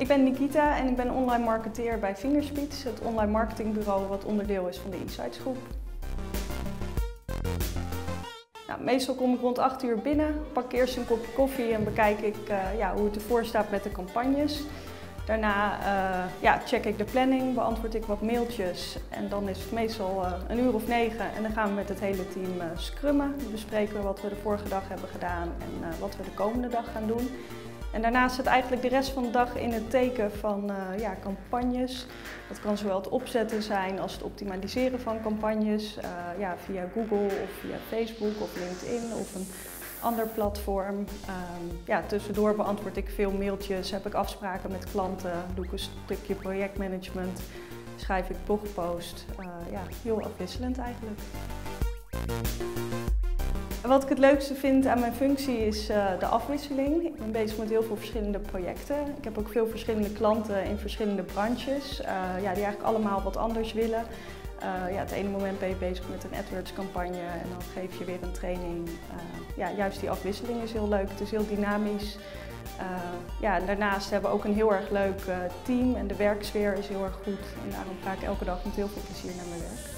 Ik ben Nikita en ik ben online marketeer bij Fingerspeech, het online marketingbureau wat onderdeel is van de Insights Groep. Nou, meestal kom ik rond 8 uur binnen, pak eerst een kopje koffie en bekijk ik uh, ja, hoe het ervoor staat met de campagnes. Daarna uh, ja, check ik de planning, beantwoord ik wat mailtjes en dan is het meestal uh, een uur of negen en dan gaan we met het hele team scrummen. Dan bespreken we wat we de vorige dag hebben gedaan en wat we de komende dag gaan doen. En daarnaast zit eigenlijk de rest van de dag in het teken van ja, campagnes. Dat kan zowel het opzetten zijn als het optimaliseren van campagnes ja, via Google of via Facebook of LinkedIn of een ander platform. Um, ja, tussendoor beantwoord ik veel mailtjes, heb ik afspraken met klanten, doe ik een stukje projectmanagement, schrijf ik blogpost. Uh, ja, heel afwisselend eigenlijk. Wat ik het leukste vind aan mijn functie is uh, de afwisseling. Ik ben bezig met heel veel verschillende projecten. Ik heb ook veel verschillende klanten in verschillende branches, uh, ja, die eigenlijk allemaal wat anders willen. Uh, ja, het ene moment ben je bezig met een AdWords campagne en dan geef je weer een training. Ja, juist die afwisseling is heel leuk, het is heel dynamisch. Ja, en daarnaast hebben we ook een heel erg leuk team en de werksfeer is heel erg goed. En daarom ga ik elke dag met heel veel plezier naar mijn werk.